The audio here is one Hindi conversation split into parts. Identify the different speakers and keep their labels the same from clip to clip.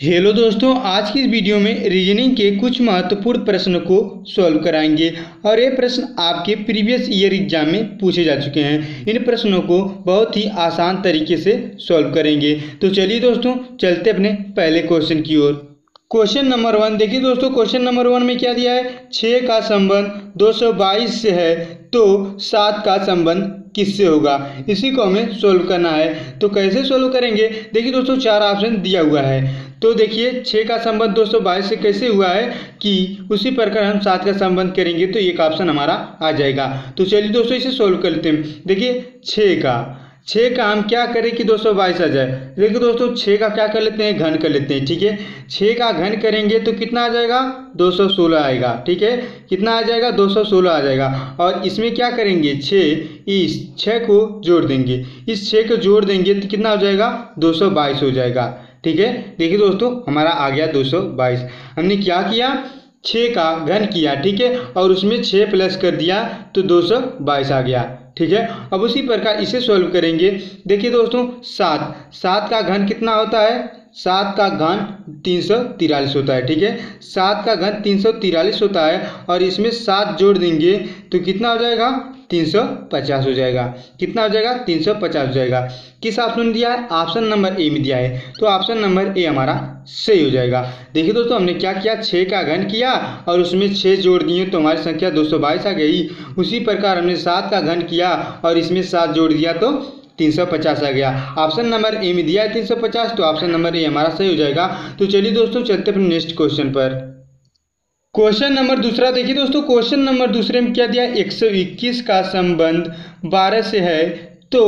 Speaker 1: हेलो दोस्तों, आज की इस वीडियो में रीजनिंग के कुछ महत्वपूर्ण प्रश्नों को सॉल्व कराएँगे और ये प्रश्न आपके प्रीवियस ईयर एग्ज़ाम में पूछे जा चुके हैं। इन प्रश्नों को बहुत ही आसान तरीके से सॉल्व करेंगे। तो चलिए दोस्तों, चलते अपने पहले क्वेश्चन की ओर। क्वेश्चन नंबर वन देखिए दोस्तों क्वेश्चन नंबर वन में क्या दिया है? छः का संबंध 222 से है तो सात का संबंध किससे होगा? इसी को हमें सोल्व करना है। तो कैसे सोल्व करेंगे? देखिए दोस्तों, चार ऑप्शन दिया हुआ है। तो देखिए छः का संबंध 222 से कैसे हुआ है कि उसी प्रकार हम सात का संबंध करेंगे तो एक ऑप्शन हमारा आ जाएगा। तो चलिए दोस्तों, इसे सोल्व कर लेते हैं। देखिए छः का। छः का हम क्या करें कि दो सौ बाईस आ जाए? देखिए दोस्तों छः का क्या कर लेते हैं? घन कर लेते हैं, ठीक है? छः का घन करेंगे तो कितना आ जाएगा? दो सौ सोलह आएगा, ठीक है? कितना आ जाएगा? दो सौ सोलह आ जाएगा। और इसमें क्या करेंगे? छः इस छः को जोड़ देंगे। इस छः को जोड़ देंगे तो कितना हो जाएगा? दो सौ बाईस हो जाएगा, ठीक है? देखिए दोस्तों, हमारा आ गया दो सौ बाईस। हमने क्या किया? छः का घन किया, ठीक है? और उसमें छः प्लस कर दिया तो दो सौ बाईस आ गया। ठीक है? अब उसी प्रकार इसे सॉल्व करेंगे। देखिए दोस्तों, सात। सात का घन कितना होता है? सात का घन तीन सौ तिरालीस होता है, ठीक है? सात का घन तीन सौ तिरालीस होता है और इसमें सात जोड़ देंगे तो कितना हो जाएगा? तीन सौ पचास हो जाएगा। कितना हो जाएगा? तीन सौ पचास हो जाएगा। किस ऑप्शन में दिया है? ऑप्शन नंबर ए में दिया है। तो ऑप्शन नंबर ए हमारा सही हो जाएगा। देखिए दोस्तों, हमने क्या किया? छः का घन किया और उसमें छः जोड़ दिए तो हमारी संख्या दो सौ बाईस आ गई। उसी प्रकार हमने सात का घन किया और इसमें सात जोड़ दिया तो तीन सौ पचास आ गया। ऑप्शन नंबर ए में दिया है तीन सौ पचास तो ऑप्शन नंबर ए हमारा सही हो जाएगा। तो चलिए दोस्तों, चलते अपने नेक्स्ट क्वेश्चन पर। क्वेश्चन नंबर दूसरा, देखिए दोस्तों, क्वेश्चन नंबर दूसरे में क्या दिया? 121 का संबंध 12 से है तो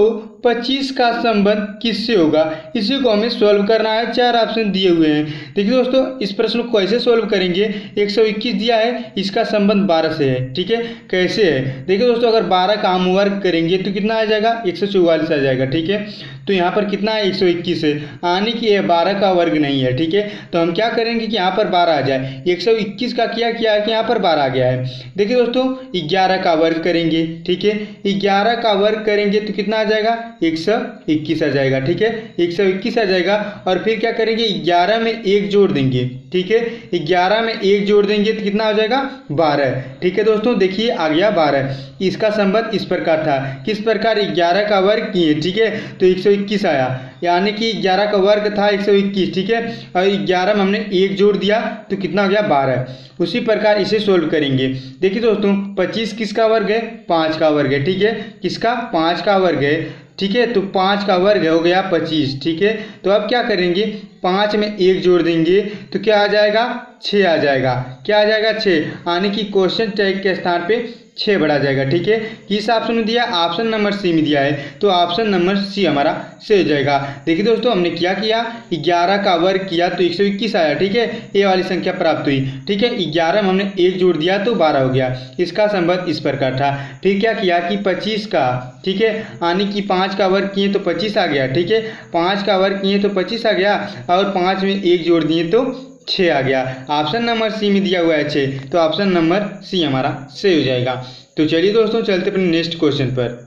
Speaker 1: 25 का संबंध किससे होगा? इसी को हमें सॉल्व करना है। चार ऑप्शन दिए हुए हैं। देखिए दोस्तों, इस प्रश्न को कैसे सॉल्व करेंगे? 121 दिया है, इसका संबंध 12 से है। ठीक है? कैसे है? देखिए दोस्तों, अगर 12 का हम वर्ग करेंगे तो कितना आ जाएगा? एक सौ चौवालीस आ जाएगा। ठीक है? तो यहाँ पर कितना है? 121 है। आने की है, बारह का वर्ग नहीं है। ठीक है? तो हम क्या करेंगे कि यहाँ पर बारह आ जाए। 121 का किया किया है कि यहाँ पर बारह आ गया है। देखिए दोस्तों, ग्यारह का वर्ग करेंगे। ठीक है? ग्यारह का वर्ग करेंगे तो कितना आ जाएगा? एक सौ इक्कीस आ जाएगा, ठीक है? एक सौ इक्कीस आ जाएगा और फिर क्या करेंगे? ग्यारह में एक जोड़ देंगे, ठीक है? ग्यारह में एक जोड़ देंगे तो कितना हो जाएगा? बारह, ठीक है दोस्तों? देखिए, आ गया बारह। इसका संबंध इस प्रकार था। किस प्रकार? ग्यारह का वर्ग किए, ठीक है? तो एक सौ इक्कीस आया। यानी कि ग्यारह का वर्ग था एक सौ इक्कीस, ठीक है? और ग्यारह में हमने एक जोड़ दिया तो कितना हो गया? बारह। उसी प्रकार इसे सोल्व करेंगे। देखिए दोस्तों, पच्चीस किसका वर्ग है? पाँच का वर्ग है, ठीक है? किसका? पाँच का वर्ग है। ठीक है? तो पाँच का वर्ग हो गया पच्चीस, ठीक है? तो अब क्या करेंगे? पाँच में एक जोड़ देंगे तो क्या आ जाएगा? छः आ जाएगा। क्या आ जाएगा छः? यानी कि क्वेश्चन टैग के स्थान पे छः बढ़ा जाएगा, ठीक है? किस ऑप्शन में दिया ऑप्शन नंबर सी में दिया है तो ऑप्शन नंबर सी हमारा सही हो जाएगा। देखिए दोस्तों, हमने क्या किया? ग्यारह का वर्ग किया तो एक सौ इक्कीस आया, ठीक है? ये वाली संख्या प्राप्त हुई, ठीक है? ग्यारह में हमने एक जोड़ दिया तो बारह हो गया। इसका संबंध इस प्रकार था। फिर क्या किया कि पच्चीस का, ठीक है? यानी कि पाँच का वर्ग किए तो पच्चीस आ गया, ठीक है? पाँच का वर्ग किए तो पच्चीस आ गया, और पाँच में एक जोड़ दिए तो छः आ गया। ऑप्शन नंबर सी में दिया हुआ है छः। तो ऑप्शन नंबर सी हमारा सही हो जाएगा। तो चलिए दोस्तों, चलते अपने नेक्स्ट क्वेश्चन पर।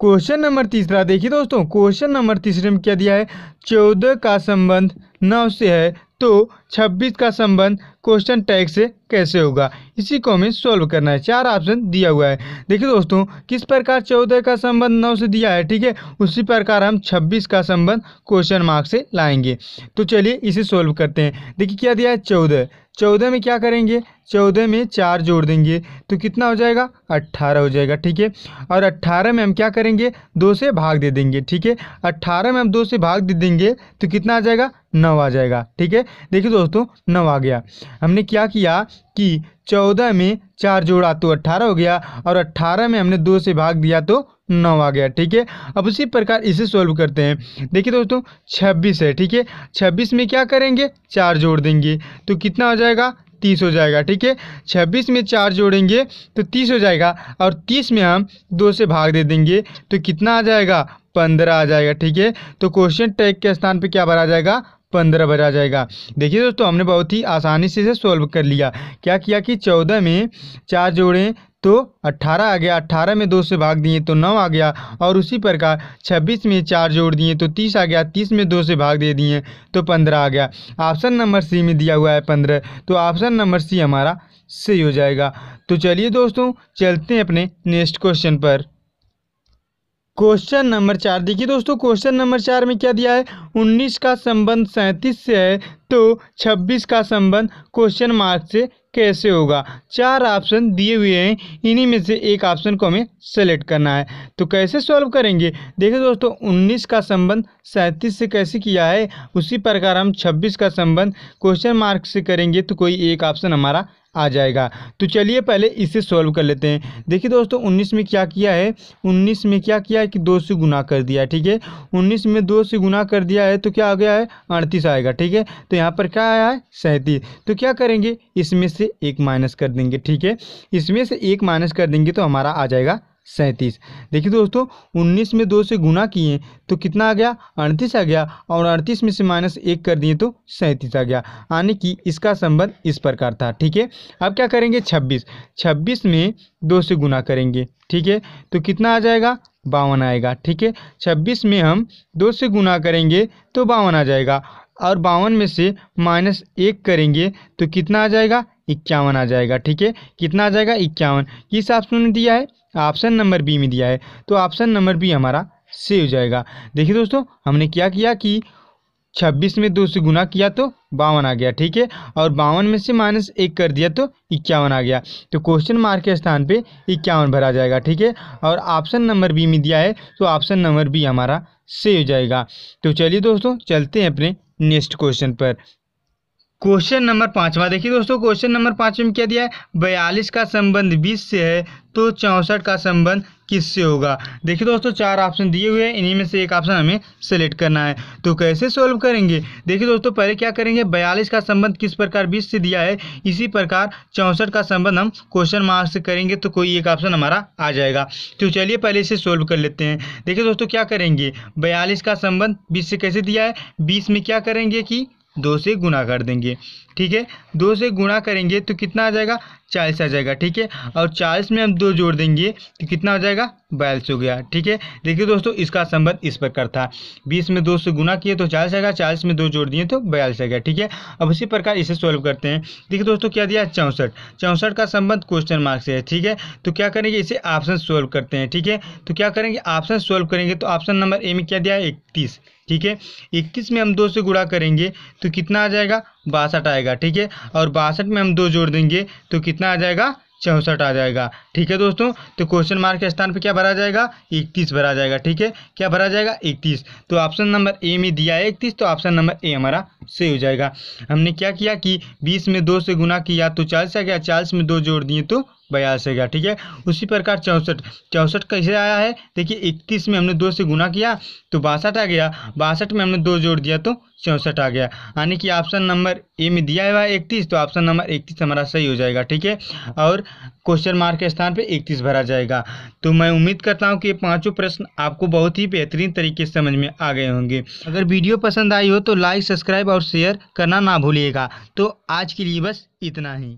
Speaker 1: क्वेश्चन नंबर तीसरा, देखिए दोस्तों क्वेश्चन नंबर तीसरे में क्या दिया है? चौदह का संबंध नौ से है तो छब्बीस का संबंध क्वेश्चन टैग से कैसे होगा? इसी को हमें सॉल्व करना है। चार ऑप्शन दिया हुआ है। देखिए दोस्तों, किस प्रकार चौदह का संबंध नौ से दिया है, ठीक है? उसी प्रकार हम छब्बीस का संबंध क्वेश्चन मार्क से लाएँगे। तो चलिए इसे सॉल्व करते हैं। देखिए क्या दिया है? चौदह। चौदह में क्या करेंगे? चौदह में चार जोड़ देंगे। तो कितना हो जाएगा? अट्ठारह हो जाएगा, ठीक है? और अट्ठारह में हम क्या करेंगे? दो से भाग दे देंगे, ठीक है? अट्ठारह में हम दो से भाग दे देंगे तो कितना आ जाएगा? नौ आ जाएगा। ठीक है? देखिए दोस्तों, नौ आ गया। हमने क्या किया कि चौदह में चार जोड़ा तो अट्ठारह हो गया और अट्ठारह में हमने दो से भाग दिया तो नौ आ गया। ठीक है? अब उसी प्रकार इसे सॉल्व करते हैं। देखिए दोस्तों, छब्बीस है। ठीक है? छब्बीस में क्या करेंगे? चार जोड़ देंगे। तो कितना हो जाएगा? तीस हो जाएगा। ठीक है? छब्बीस में चार जोड़ेंगे तो तीस हो जाएगा और तीस में हम दो से भाग दे देंगे तो कितना आ जाएगा? पंद्रह आ जाएगा। ठीक है? तो क्वेश्चन टैग के स्थान पे क्या भरा जाएगा? पंद्रह भरा जाएगा। देखिए दोस्तों, हमने बहुत ही आसानी से इसे सॉल्व कर लिया। क्या किया कि चौदह में चार जोड़ें तो अट्ठारह आ गया। अट्ठारह में दो से भाग दिए तो नौ आ गया। और उसी प्रकार छब्बीस में चार जोड़ दिए तो तीस आ गया। तीस में दो से भाग दे दिए तो पंद्रह आ गया। ऑप्शन नंबर सी में दिया हुआ है पंद्रह। तो ऑप्शन नंबर सी हमारा सही हो जाएगा। तो चलिए दोस्तों, चलते हैं अपने नेक्स्ट क्वेश्चन पर। क्वेश्चन नंबर चार। देखिए दोस्तों, क्वेश्चन नंबर चार में क्या दिया है? उन्नीस का संबंध सैंतीस से है तो छब्बीस का संबंध क्वेश्चन मार्क से कैसे होगा? चार ऑप्शन दिए हुए हैं, इन्हीं में से एक ऑप्शन को हमें सेलेक्ट करना है। तो कैसे सॉल्व करेंगे? देखिए दोस्तों, उन्नीस का संबंध सैंतीस से कैसे किया है? उसी प्रकार हम छब्बीस का संबंध क्वेश्चन मार्क से करेंगे तो कोई एक ऑप्शन हमारा आ जाएगा। तो चलिए पहले इसे सॉल्व कर लेते हैं। देखिए दोस्तों, उन्नीस में क्या किया है? उन्नीस में क्या किया है कि दो से गुना कर दिया है, ठीक है? उन्नीस में दो से गुना कर दिया है तो क्या आ गया है? अड़तीस आएगा, ठीक है? तो यहाँ पर क्या आया है? सैंतीस। तो क्या करेंगे? इसमें से एक माइनस कर देंगे, ठीक है? इसमें से एक माइनस कर देंगे तो हमारा आ जाएगा सैंतीस। देखिए दोस्तों, उन्नीस में दो से गुना किए तो कितना आ गया? अड़तीस आ गया और अड़तीस में से माइनस एक कर दिए तो सैंतीस आ गया। यानी कि इसका संबंध इस प्रकार था, ठीक है? अब क्या करेंगे? छब्बीस। छब्बीस में दो से गुना करेंगे, ठीक है? तो कितना आ जाएगा? बावन आएगा, ठीक है? छब्बीस में हम दो से गुना करेंगे तो बावन आ जाएगा और बावन में से माइनस एक करेंगे तो कितना आ जाएगा? इक्यावन आ जाएगा, ठीक है? कितना आ जाएगा? इक्यावन। किस ऑप्शन में दिया है? ऑप्शन नंबर बी में दिया है तो ऑप्शन नंबर बी हमारा सही हो जाएगा। देखिए दोस्तों, हमने क्या किया कि छब्बीस में दो से गुना किया तो बावन आ गया, ठीक है? और बावन में से माइनस एक कर दिया तो इक्यावन आ गया। तो क्वेश्चन मार्क के स्थान पे इक्यावन भरा जाएगा, ठीक है? और ऑप्शन नंबर बी में दिया है तो ऑप्शन नंबर बी हमारा सही हो जाएगा। तो चलिए दोस्तों, चलते हैं अपने नेक्स्ट क्वेश्चन पर। क्वेश्चन नंबर पाँचवा, देखिए दोस्तों, क्वेश्चन नंबर पाँच में क्या दिया है? बयालीस का संबंध बीस से है तो चौंसठ का संबंध किससे होगा? देखिए दोस्तों, चार ऑप्शन दिए हुए हैं, इन्हीं में से एक ऑप्शन हमें सेलेक्ट करना है। तो कैसे सोल्व करेंगे? देखिए दोस्तों, पहले क्या करेंगे? बयालीस का संबंध किस प्रकार बीस से दिया है, इसी प्रकार चौंसठ का संबंध हम क्वेश्चन मार्क से करेंगे तो कोई एक ऑप्शन हमारा आ जाएगा। तो चलिए पहले इसे सोल्व कर लेते हैं। देखिए दोस्तों, क्या करेंगे? बयालीस का संबंध बीस से कैसे दिया है? बीस में क्या करेंगे कि दो से गुना कर देंगे, ठीक है? दो से गुणा करेंगे तो कितना आ जाएगा? चालीस आ जाएगा, ठीक है? और चालीस में हम दो जोड़ देंगे तो कितना हो जाएगा? बयालीस हो गया, ठीक है? देखिए दोस्तों, इसका संबंध इस प्रकार था। बीस में दो से गुना किए तो चालीस आएगा चालीस में दो जोड़ दिए तो बयालीस आ गया, ठीक है? अब उसी प्रकार इसे सॉल्व करते हैं। देखिए दोस्तों, क्या दिया? चौंसठ। चौंसठ का संबंध क्वेश्चन मार्क से है, ठीक है? तो क्या करेंगे? इसे ऑप्शन सोल्व करते हैं, ठीक है? तो क्या करेंगे? ऑप्शन सोल्व करेंगे तो ऑप्शन नंबर ए में क्या दिया? है इकतीस। ठीक है? इक्कीस में हम दो से गुणा करेंगे तो कितना आ जाएगा? बासठ आएगा, ठीक है? और बासठ में हम दो जोड़ देंगे तो कितना आ जाएगा? चौंसठ आ जाएगा, ठीक है दोस्तों? तो क्वेश्चन मार्क के स्थान पे क्या भरा जाएगा? इकतीस भरा जाएगा, ठीक है? क्या भरा जाएगा? इकतीस तो ऑप्शन नंबर ए में दिया है इकतीस तो ऑप्शन नंबर ए हमारा सही हो जाएगा। हमने क्या किया कि बीस में दो से गुना किया तो चालीस आ गया, चालीस में दो जोड़ दिए तो बयालीस आ गया, ठीक है? उसी प्रकार चौंसठ चौंसठ कैसे आया है? देखिए, इकतीस में हमने दो से गुना किया तो बासठ आ गया, बासठ में हमने दो जोड़ दिया तो चौंसठ आ गया। यानी कि ऑप्शन नंबर ए में दिया हुआ है इकतीस तो ऑप्शन नंबर इकतीस हमारा सही हो जाएगा, ठीक है? और क्वेश्चन मार्क के स्थान पे इकतीस भरा जाएगा। तो मैं उम्मीद करता हूँ कि ये पाँचों प्रश्न आपको बहुत ही बेहतरीन तरीके से समझ में आ गए होंगे। अगर वीडियो पसंद आई हो तो लाइक, सब्सक्राइब और शेयर करना ना भूलिएगा। तो आज के लिए बस इतना ही।